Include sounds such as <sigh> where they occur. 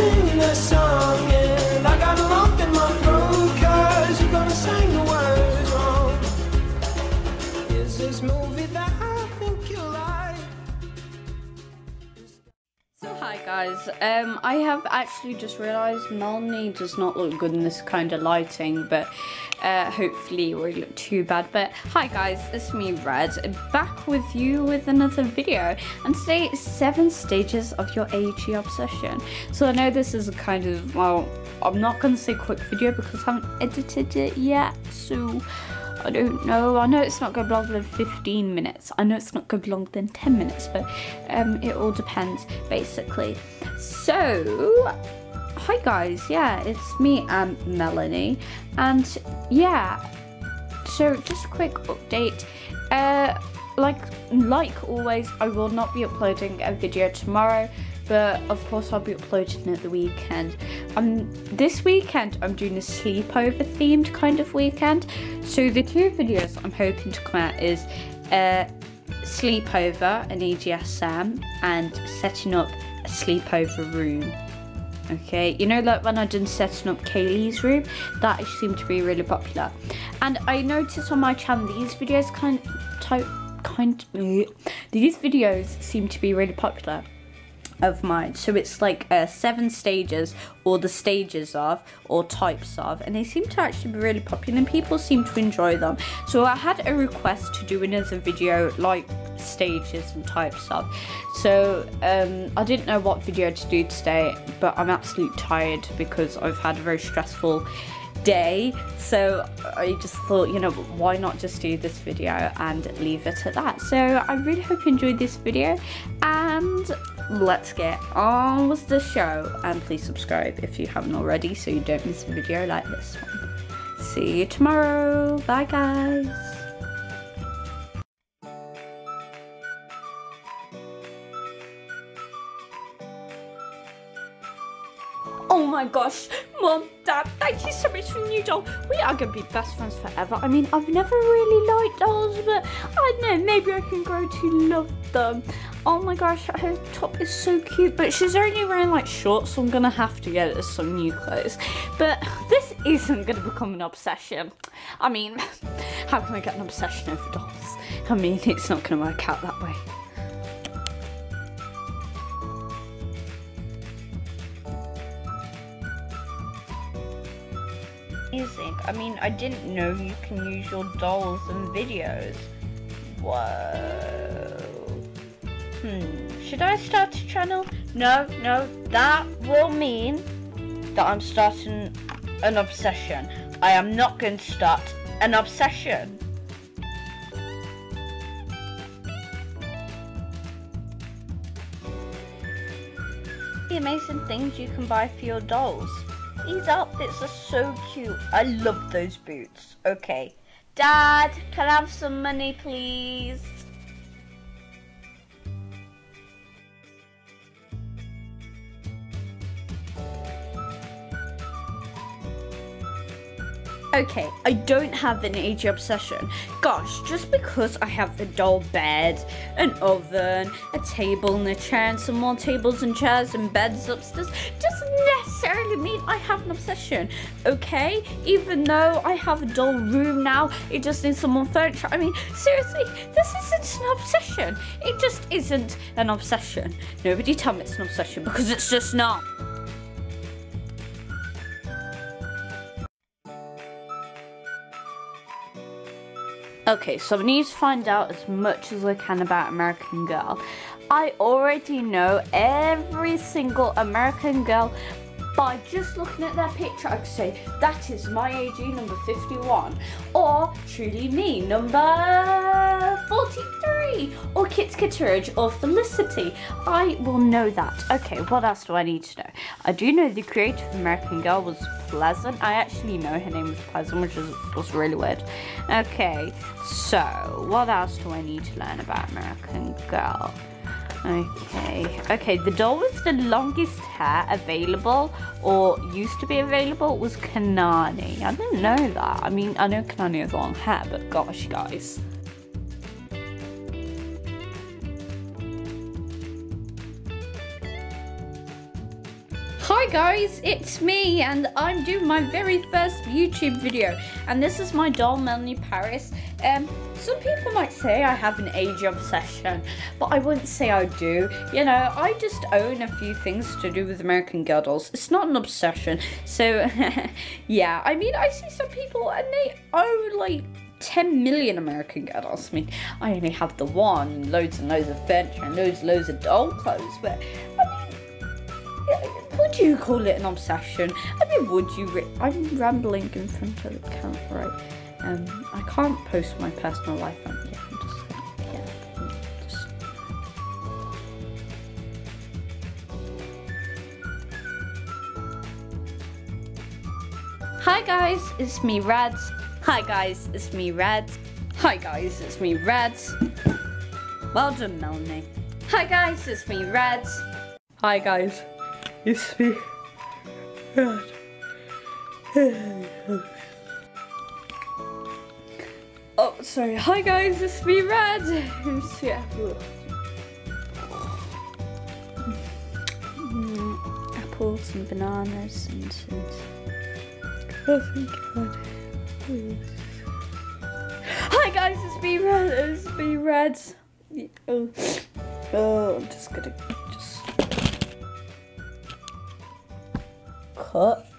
sing a song. Hi guys, um, I have actually just realised Melanie does not look good in this kind of lighting, but uh, hopefully it won't look too bad. But hi guys, it's me Red, back with you with another video, and today is 7 stages of your AG obsession. So I know this is a kind of, well, I'm not going to say quick video because I haven't edited it yet, so... I don't know. I know it's not going to be longer than 15 minutes. I know it's not going to be longer than 10 minutes, but um, it all depends, basically. So, hi guys. Yeah, it's me and Melanie. And yeah, so just a quick update. Uh, like, like always, I will not be uploading a video tomorrow but of course I'll be uploading at the weekend. Um, this weekend I'm doing a sleepover themed kind of weekend. So the two videos I'm hoping to come out is uh, sleepover, an AGSM, and setting up a sleepover room. Okay, you know like when I done setting up Kaylee's room, that seemed to be really popular. And I noticed on my channel these videos kind of type kind these videos seem to be really popular of mine. So it's like uh, seven stages, or the stages of, or types of, and they seem to actually be really popular and people seem to enjoy them. So I had a request to do another video like stages and types of. So um, I didn't know what video to do today, but I'm absolutely tired because I've had a very stressful day. So I just thought you know why not just do this video and leave it at that? So I really hope you enjoyed this video and let's get on with the show. And please subscribe if you haven't already so you don't miss a video like this one. See you tomorrow. Bye guys Oh my gosh, Mom, Dad, thank you so much for new doll. We are going to be best friends forever. I mean, I've never really liked dolls, but I don't know, maybe I can grow to love them. Oh my gosh, her top is so cute, but she's only wearing like shorts, so I'm going to have to get her some new clothes. But this isn't going to become an obsession. I mean, <laughs> how can I get an obsession over dolls? I mean, it's not going to work out that way. Amazing. I mean, I didn't know you can use your dolls in videos. Whoa. Hmm. Should I start a channel? No, no. That will mean that I'm starting an obsession. I am not going to start an obsession. The amazing things you can buy for your dolls. These outfits are so cute. I love those boots. Okay. Dad, can I have some money, please? Okay, I don't have an AG obsession. Gosh, just because I have a doll bed, an oven, a table and a chair, and some more tables and chairs and beds upstairs I have an obsession, okay? Even though I have a dull room now, it just needs some more furniture. I mean, seriously, this isn't an obsession. It just isn't an obsession. Nobody tell me it's an obsession because it's just not. Okay, so I need to find out as much as I can about American Girl. I already know every single American Girl by just looking at their picture. I could say, that is my AG number 51, or truly me number 43, or Kit Kittredge, or Felicity. I will know that. Okay, what else do I need to know? I do know the creative American Girl was Pleasant. I actually know her name was Pleasant, which is, was really weird. Okay, so what else do I need to learn about American Girl? Okay, okay, the doll with the longest hair available or used to be available was Kanani. I didn't know that. I mean, I know Kanani has long hair, but gosh, guys. Hi guys, it's me and I'm doing my very first YouTube video and this is my doll Melanie Paris. Um, some people might say I have an AG obsession, but I wouldn't say I do. You know, I just own a few things to do with American Girl dolls. It's not an obsession. So, <laughs> yeah, I mean, I see some people and they own like 10 million American Girl dolls. I mean, I only have the one, loads and loads of furniture and loads and loads of doll clothes, but you call it an obsession? I mean, would you? I'm rambling in front of the camera, right? Um, I can't post my personal life on here. I'm just, yeah, I'm just. Hi guys, it's me Rads. Hi guys, it's me Rads. Hi guys, it's me Rads. Well done, Melanie. Hi guys, it's me Rads. Hi guys, it's me Rad. Oh, sorry. Hi guys, it's me Rad. Sweet apple. Mm, apples and bananas and. and oh god. Hi guys, it's me Red. It's me Red. Oh, oh, I'm just gonna cut.